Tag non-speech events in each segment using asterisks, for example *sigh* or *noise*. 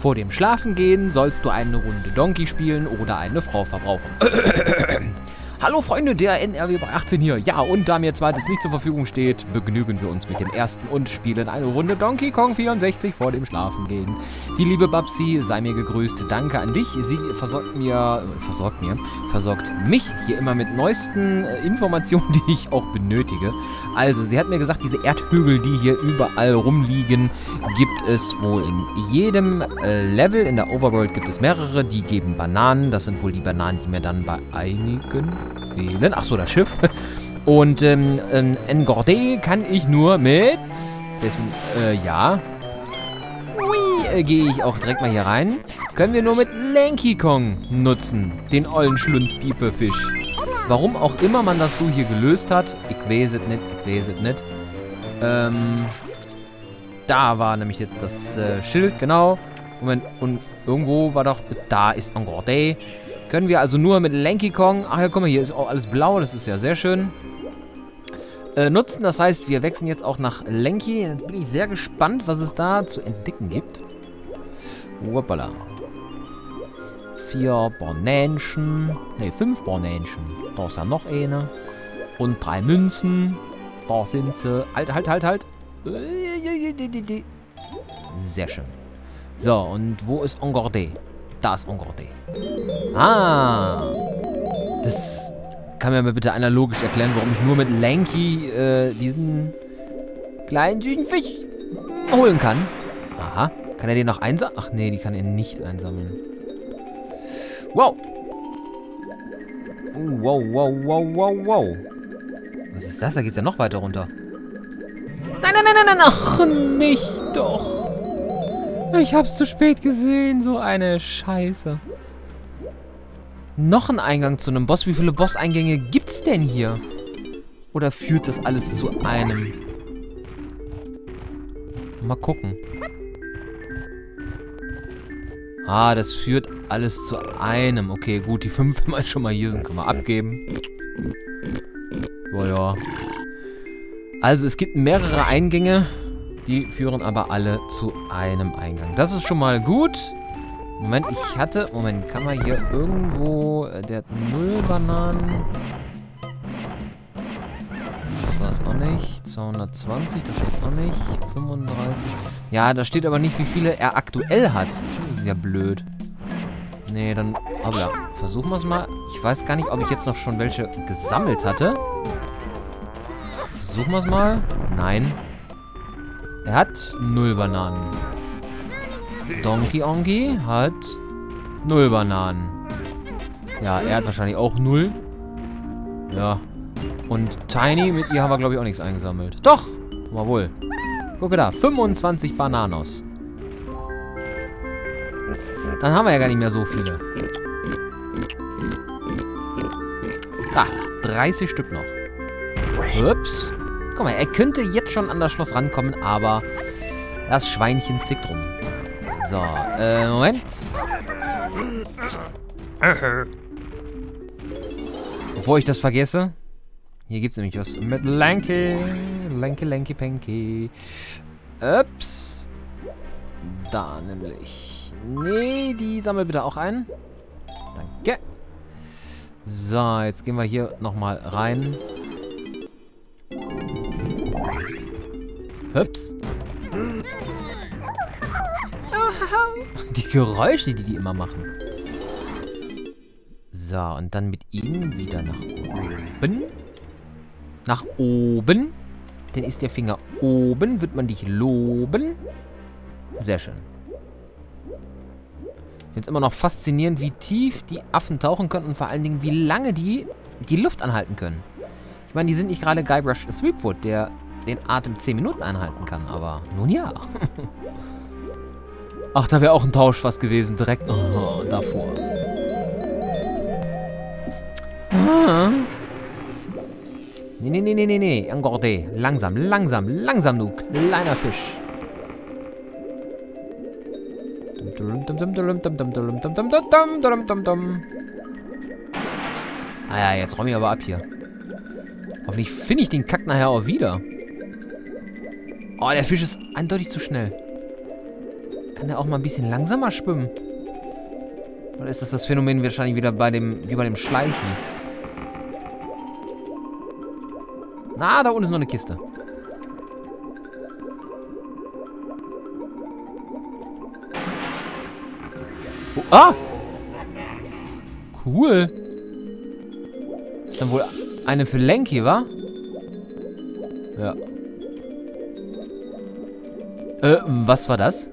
Vor dem Schlafengehen sollst du eine Runde Donkey spielen oder eine Frau verbrauchen. *coughs* Hallo Freunde, der NRW bei 18 hier. Ja, und da mir zweites nicht zur Verfügung steht, begnügen wir uns mit dem ersten und spielen eine Runde Donkey Kong 64 vor dem Schlafengehen. Die liebe Babsi, sei mir gegrüßt. Danke an dich. Sie versorgt mir, äh, versorgt mir, versorgt mich hier immer mit neuesten äh, Informationen, *laughs* die ich auch benötige. Also, sie hat mir gesagt, diese Erdhügel, die hier überall rumliegen, gibt es wohl in jedem äh, Level. In der Overworld gibt es mehrere, die geben Bananen. Das sind wohl die Bananen, die mir dann bei einigen wählen. Achso, das Schiff. *laughs* Und ähm, ähm, Engorde kann ich nur mit... Deswegen, äh, ja. Ui, äh, gehe ich auch direkt mal hier rein. Können wir nur mit Lanky Kong nutzen. Den ollen Schlunzpiepefisch. Warum auch immer man das so hier gelöst hat. Ich weiß es nicht, ich weiß es nicht. Ähm, da war nämlich jetzt das äh, Schild, genau. Moment, und irgendwo war doch... Da ist Engorde. Können wir also nur mit Lanky Kong... Ach ja, guck mal, hier ist auch alles blau. Das ist ja sehr schön. Äh, nutzen, das heißt, wir wechseln jetzt auch nach Lanky. Bin ich sehr gespannt, was es da zu entdecken gibt. Hoppala. Vier Bananchen. Ne, fünf Bananchen. Da ist ja noch eine. Und drei Münzen. Da sind sie. Halt, halt, halt, halt. Sehr schön. So, und wo ist Engorde? Da ist Engorde. Ah. Das kann mir mal bitte einer logisch erklären, warum ich nur mit Lanky äh, diesen kleinen süßen Fisch holen kann. Aha. Kann er den noch einsammeln? Ach nee, die kann er nicht einsammeln. Wow. Oh, wow, wow, wow, wow, wow. Was ist das? Da geht's ja noch weiter runter. Nein, nein, nein, nein, nein. Ach, nicht doch. Ich hab's zu spät gesehen. So eine Scheiße. Noch ein Eingang zu einem Boss. Wie viele Boss-Eingänge gibt's denn hier? Oder führt das alles zu einem? Mal gucken. Ah, das führt alles zu einem. Okay, gut, die fünf, *laughs* wenn wir schon mal hier sind, können wir abgeben. Ja, ja. Also, es gibt mehrere Eingänge. Die führen aber alle zu einem Eingang. Das ist schon mal gut. Moment, ich hatte... Moment, kann man hier irgendwo... äh, Der hat null Bananen. Das war es auch nicht. 220, das war es auch nicht. 35. Ja, da steht aber nicht, wie viele er aktuell hat. Das ist ja blöd. Nee, dann... Hoppla. Versuchen wir es mal. Ich weiß gar nicht, ob ich jetzt noch schon welche gesammelt hatte. Versuchen wir es mal. Nein. Er hat null Bananen. Donkey Onky hat null Bananen. Ja, er hat wahrscheinlich auch null. Ja. Und Tiny, mit ihr haben wir, glaube ich, auch nichts eingesammelt. Doch! Mal wohl. Gucke da, 25 Bananos. Dann haben wir ja gar nicht mehr so viele. Da, 30 Stück noch. Ups. Guck mal, er könnte jetzt schon an das Schloss rankommen, aber das Schweinchen zickt rum. So, äh, Moment. Bevor ich das vergesse. Hier gibt es nämlich was mit Lanky. Lanky, Lanky, Panky. Ups. Da nämlich. Nee, die sammel bitte auch ein. Danke. So, jetzt gehen wir hier nochmal rein. Hüps. *laughs* Die Geräusche, die die immer machen. So, und dann mit ihnen wieder nach oben. Nach oben. Dann ist der Finger oben. Wird man dich loben. Sehr schön. Ich finde es immer noch faszinierend, wie tief die Affen tauchen können und vor allen Dingen, wie lange die die Luft anhalten können. Ich meine, die sind nicht gerade Guybrush Threepwood, der den Atem 10 Minuten einhalten kann, aber nun ja. *laughs* Ach, da wäre auch ein Tausch was gewesen, direkt oh, davor. Ah. Nee, nee, nee, nee, nee, nee, Angorde. Langsam, langsam, langsam, du kleiner Fisch. Ah ja, jetzt räume ich aber ab hier. Hoffentlich finde ich den Kack nachher auch wieder. Oh, der Fisch ist eindeutig zu schnell. Kann der auch mal ein bisschen langsamer schwimmen? Oder ist das das Phänomen wahrscheinlich wieder bei dem, wie bei dem Schleichen? Na, da unten ist noch eine Kiste. Oh, ah! Cool. Ist dann wohl eine für Lenky, wa? Ja. Äh, was war das?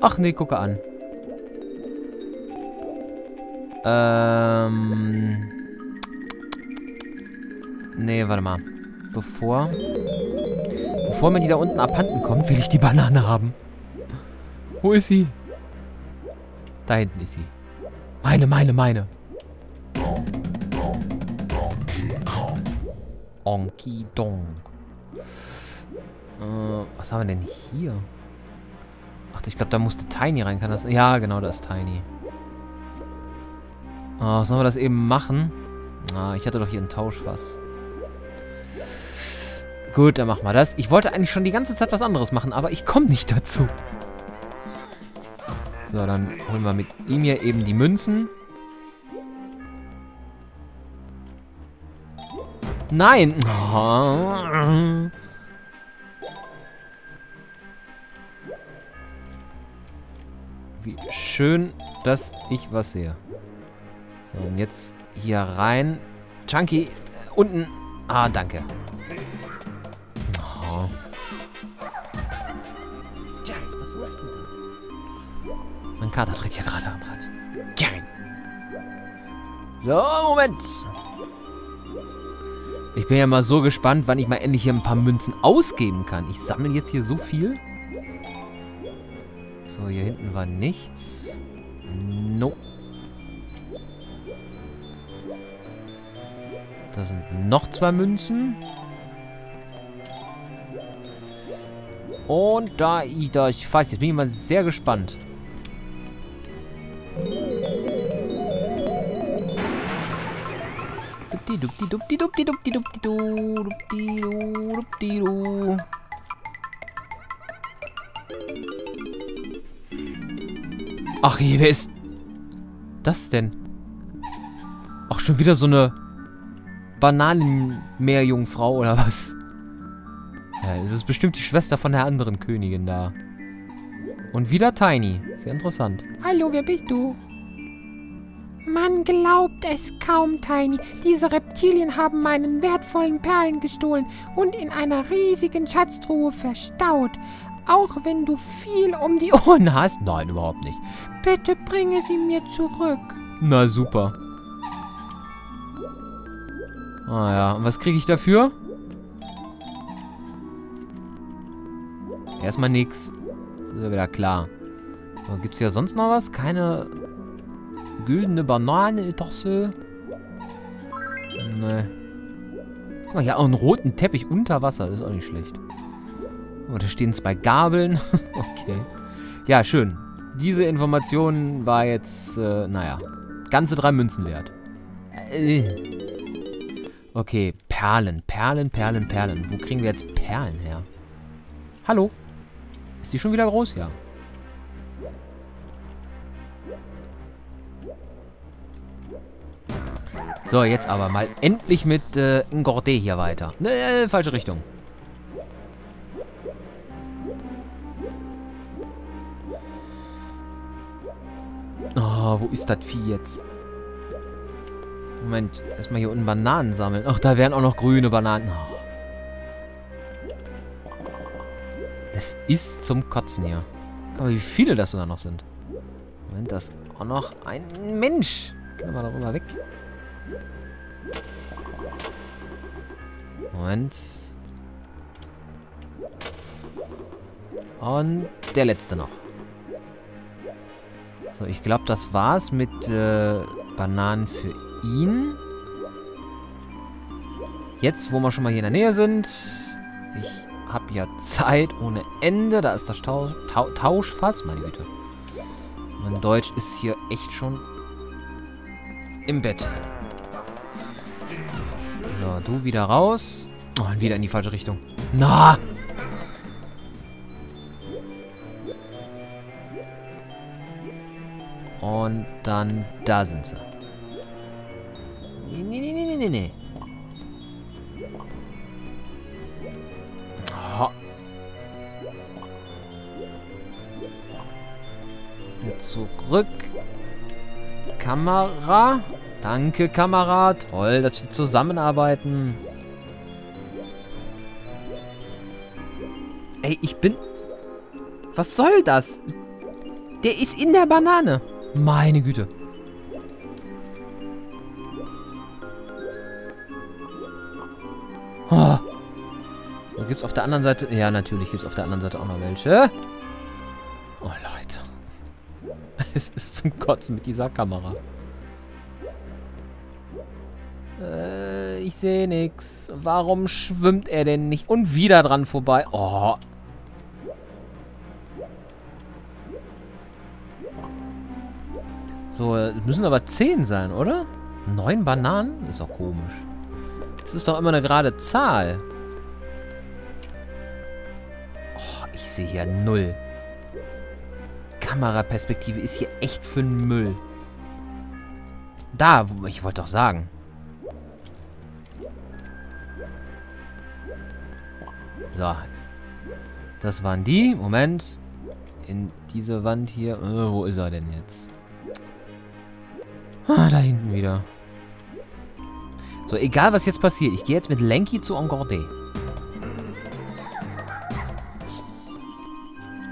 Ach nee, gucke an. Ähm. Nee, warte mal. Bevor. Bevor mir die da unten abhanden kommt, will ich die Banane haben. Wo ist sie? Da hinten ist sie. Meine, meine, meine. Onki Donk. Äh, was haben wir denn hier? Ach, ich glaube, da musste Tiny rein. Kann das... Ja, genau, da ist Tiny. Oh, sollen wir das eben machen? Ah, ich hatte doch hier ein Tauschfass. Gut, dann machen wir das. Ich wollte eigentlich schon die ganze Zeit was anderes machen, aber ich komme nicht dazu. So, dann holen wir mit ihm hier eben die Münzen. Nein! Oh. Wie schön, dass ich was sehe. So, und jetzt hier rein. Chunky, äh, unten. Ah, danke. Oh. Mein Kater dreht hier gerade am Rad. So, Moment. Ich bin ja mal so gespannt, wann ich mal endlich hier ein paar Münzen ausgeben kann. Ich sammle jetzt hier so viel. So, hier hinten war nichts. No. Da sind noch zwei Münzen. Und da ich da, ich weiß, jetzt bin ich mal sehr gespannt. Dupdi dupdi dupdi dupdi dupdi dupdi du dupdi du dupdi du. Ach, wer ist das denn? Ach, schon wieder so eine Bananenmeerjungfrau oder was? Ja, das ist bestimmt die Schwester von der anderen Königin da. Und wieder Tiny. Sehr interessant. Hallo, wer bist du? Man glaubt es kaum, Tiny. Diese Reptilien haben meinen wertvollen Perlen gestohlen und in einer riesigen Schatztruhe verstaut. Auch wenn du viel um die Ohren *laughs* hast. Nein, überhaupt nicht. Bitte bringe sie mir zurück. Na, super. Ah ja, und was kriege ich dafür? Erstmal nix. Das ist ja wieder klar. Gibt es hier sonst noch was? Keine güldene Banane doch so? Nee. Guck mal, hier auch einen roten Teppich unter Wasser. Das ist auch nicht schlecht. Oh, da stehen zwei Gabeln. *laughs* okay. Ja, schön. Diese Information war jetzt, äh, naja, ganze drei Münzen wert. Äh. Okay, Perlen, Perlen, Perlen, Perlen. Wo kriegen wir jetzt Perlen her? Hallo? Ist die schon wieder groß? Ja. So, jetzt aber mal endlich mit äh, Ngorde hier weiter. Ne, äh, falsche Richtung. Oh, wo ist das Vieh jetzt? Moment, erstmal hier unten Bananen sammeln. Ach, da wären auch noch grüne Bananen. Oh. Das ist zum Kotzen hier. Guck mal, wie viele das sogar noch sind. Moment, das auch noch ein Mensch. Gehen wir darüber weg. Moment. Und der letzte noch. So, ich glaube, das war's mit äh, Bananen für ihn. Jetzt, wo wir schon mal hier in der Nähe sind. Ich habe ja Zeit ohne Ende. Da ist das Tausch, Tau Tauschfass. Meine Güte. Mein Deutsch ist hier echt schon im Bett. So, du wieder raus. Oh, und wieder in die falsche Richtung. Na! Und dann, da sind sie. Nee, nee, nee, nee, nee, nee. Wieder zurück. Kamera. Danke, Kamera. Toll, dass wir zusammenarbeiten. Ey, ich bin... Was soll das? Der ist in der Banane. Meine Güte. Oh. So, gibt's auf der anderen Seite... Ja, natürlich gibt's auf der anderen Seite auch noch welche. Es ist zum Kotzen mit dieser Kamera. Äh, ich sehe nichts. Warum schwimmt er denn nicht? Und wieder dran vorbei. Oh. So, es müssen aber 10 sein, oder? 9 Bananen? Ist doch komisch. Das ist doch immer eine gerade Zahl. Oh, ich sehe hier null. Kameraperspektive ist hier echt für den Müll. Da, ich wollte doch sagen. So. Das waren die. Moment. In diese Wand hier. Äh, wo ist er denn jetzt? Ah, da hinten wieder. So, egal was jetzt passiert. Ich gehe jetzt mit Lanky zu Engordé.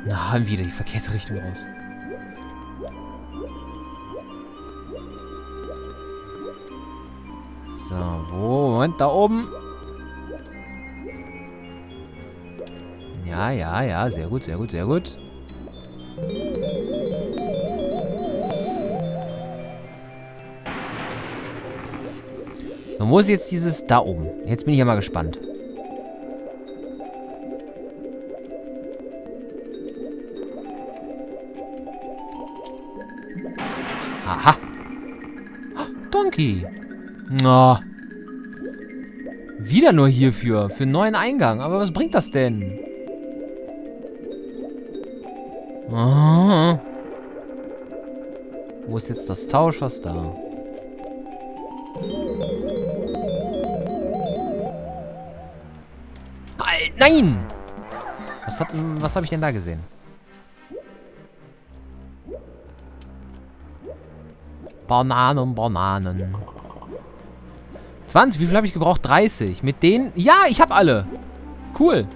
Na, wieder die verkehrte Richtung aus. So, wo? Moment, da oben. Ja, ja, ja, sehr gut, sehr gut, sehr gut. Wo ist jetzt dieses da oben? Jetzt bin ich ja mal gespannt. Aha. Donkey. Oh. Wieder nur hierfür. Für einen neuen Eingang. Aber was bringt das denn? Oh. Wo ist jetzt das Tausch? Was da? Nein! Was, hat, was habe ich denn da gesehen? Bananen, Bananen. 20, wie viel habe ich gebraucht? 30. Mit denen... Ja, ich habe alle. Cool.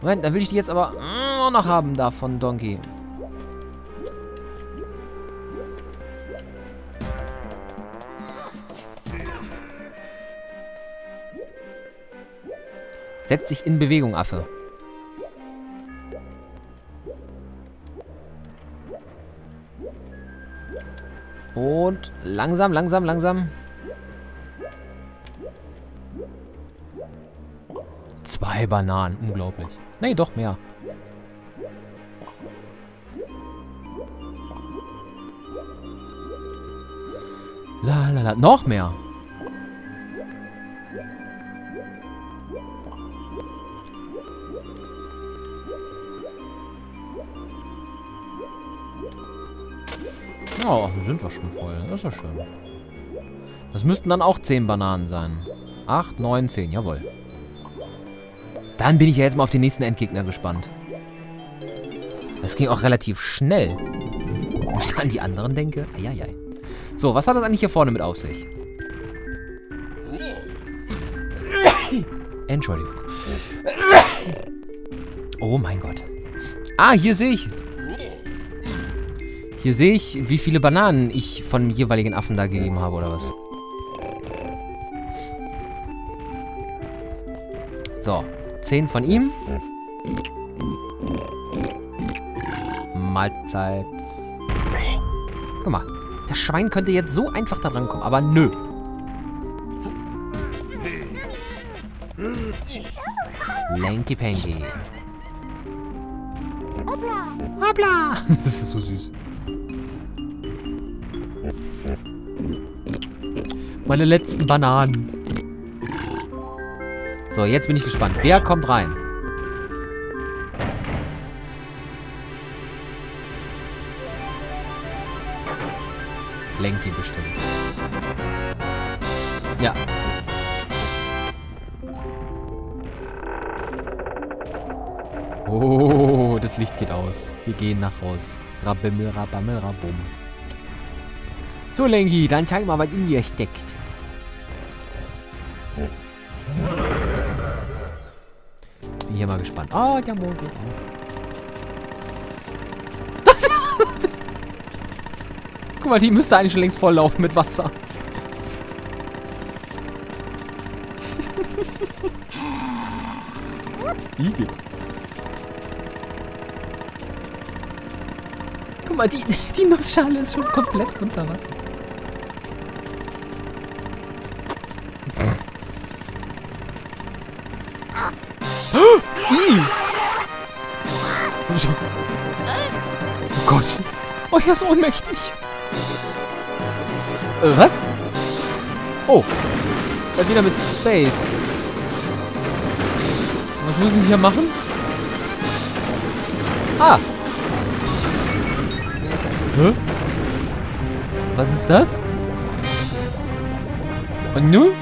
Moment, dann will ich die jetzt aber auch noch haben da von Donkey. Setz dich in Bewegung, Affe. Und langsam, langsam, langsam. Zwei Bananen, unglaublich. Nee, doch mehr. La la la, noch mehr. Oh, sind wir schon voll. Das ist ja schön. Das müssten dann auch 10 Bananen sein. 8, 9, 10. Jawohl. Dann bin ich ja jetzt mal auf den nächsten Endgegner gespannt. Das ging auch relativ schnell. Wenn ich an die anderen denke. Eieiei. So, was hat das eigentlich hier vorne mit auf sich? Entschuldigung. Oh mein Gott. Ah, hier sehe ich. Hier sehe ich, wie viele Bananen ich von jeweiligen Affen da gegeben habe, oder was? So. Zehn von ihm. Mahlzeit. Guck mal. Das Schwein könnte jetzt so einfach da rankommen, aber nö. Lanky Panky. Hoppla. Hoppla. *laughs* das ist so süß. Meine letzten Bananen. So, jetzt bin ich gespannt. Wer kommt rein? Lenkt ihn bestimmt. Ja. Oh, das Licht geht aus. Wir gehen nach Haus. Rabimmel, rabammel, rabum. So, Lenki, dann zeig mal, was in dir steckt. Oh, der Mond geht auf. *laughs* Guck mal, die müsste eigentlich schon längst volllaufen mit Wasser. *laughs* Igitt. Guck mal, die, die Nussschale ist schon komplett unter Wasser. Gott. Oh, er ist ohnmächtig. Äh, was? Oh. Da wieder mit Space. Was müssen Sie hier machen? Ah. Hä? Was ist das? Und nun?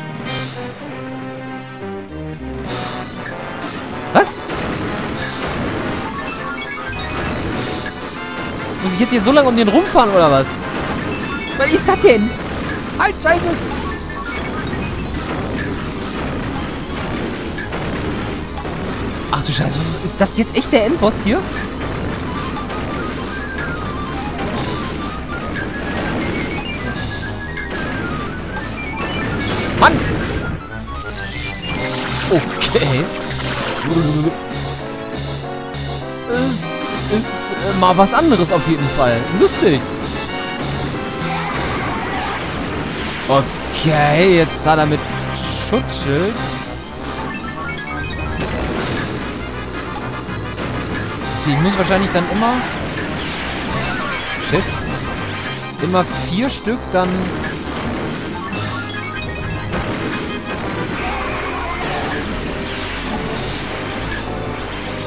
Ich jetzt hier so lange um den rumfahren oder was? Was ist das denn? Halt, scheiße! Ach du Scheiße, ist das jetzt echt der Endboss hier? Mann! Okay. Ist äh, mal was anderes auf jeden Fall. Lustig. Okay, jetzt hat er mit Schutzschild. Okay, ich muss wahrscheinlich dann immer... Shit. Immer vier Stück dann...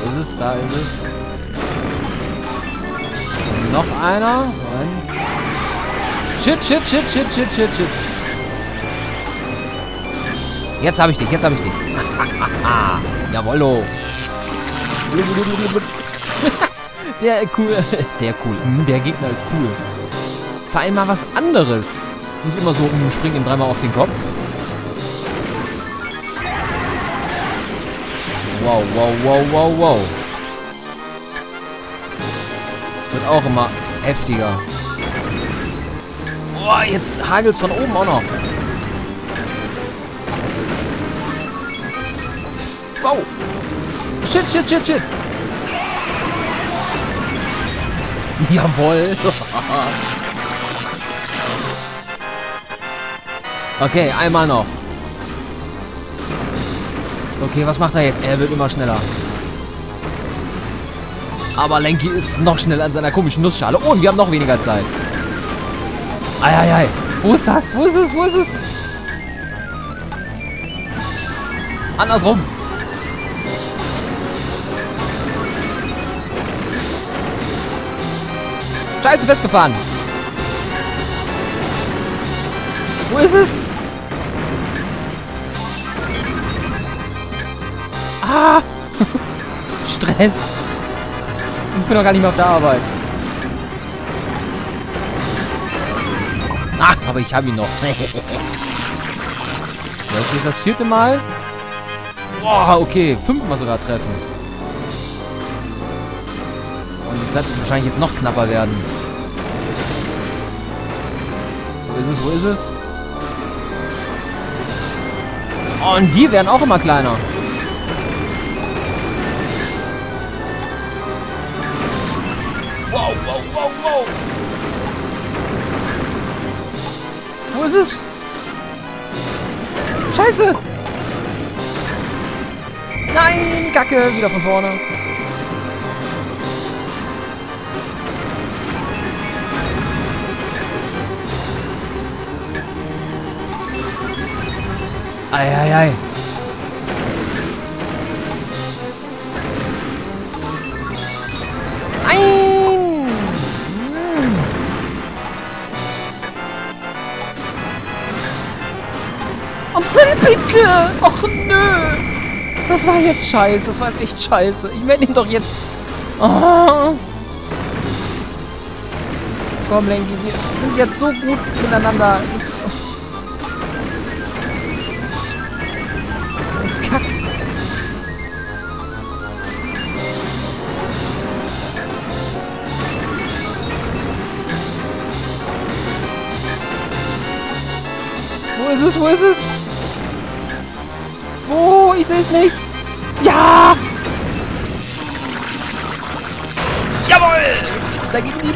Ist es? Da ist es. Noch einer. Und Shit, shit, shit, shit, shit, shit, shit. Jetzt habe ich dich, jetzt habe ich dich. *laughs* Jawollo. *laughs* der cool. *laughs* Der cool. Hm, Der Gegner ist cool. Vor allem mal was anderes. Nicht immer so rumspringen ihm dreimal auf den Kopf. Wow, wow, wow, wow, wow. Es wird auch immer heftiger. Boah, jetzt hagelt's von oben auch noch. Wow. Shit, shit, shit, shit. *laughs* Jawohl. *laughs* okay, einmal noch. Okay, was macht er jetzt? Er wird immer schneller. Aber Lenky ist noch schneller an seiner komischen Nussschale. Oh, und wir haben noch weniger Zeit. Eieiei. Wo ist das? Wo ist es? Wo ist es? Andersrum. Scheiße, festgefahren. Wo ist es? Ah! *laughs* Stress. Bin doch gar nicht mehr auf der Arbeit. Ah, aber ich habe ihn noch. *laughs* Das ist das vierte Mal. Boah, okay. Fünfmal sogar treffen. Und Zeit wird wahrscheinlich jetzt noch knapper werden. Wo ist es? Wo ist es? Oh, und die werden auch immer kleiner. Ist? Scheiße! Nein, Kacke, wieder von vorne. Eieiei. Och, nö! Das war jetzt scheiße. Das war jetzt echt scheiße. Ich werde ihn doch jetzt... Oh. Komm, Lenki, wir sind jetzt so gut miteinander. Das... So ein Kack. Wo ist es? Wo ist es?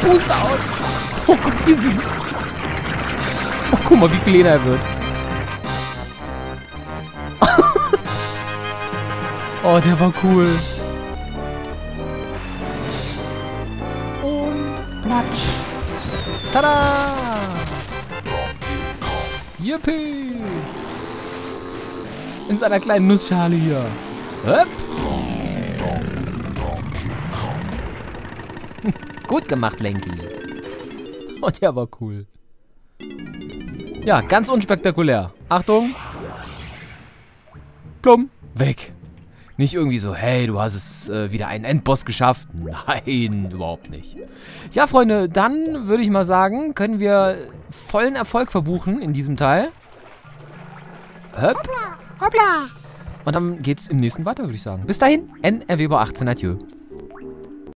Puste aus. Oh, guck, wie süß. Oh, guck mal, wie kleiner er wird. *laughs* oh, der war cool. Und platsch. Tada! Yippie! In seiner kleinen Nussschale hier. Höpp. Gut gemacht, Lenki. *laughs* Oh, der war cool. Ja, ganz unspektakulär. Achtung. Plumm. Weg. Nicht irgendwie so, hey, du hast es äh, wieder einen Endboss geschafft. Nein, *laughs* überhaupt nicht. Ja, Freunde, dann würde ich mal sagen, können wir vollen Erfolg verbuchen in diesem Teil. Höpp. Hoppla. Und dann geht's im nächsten weiter, würde ich sagen. Bis dahin, NRW über 18. Adieu.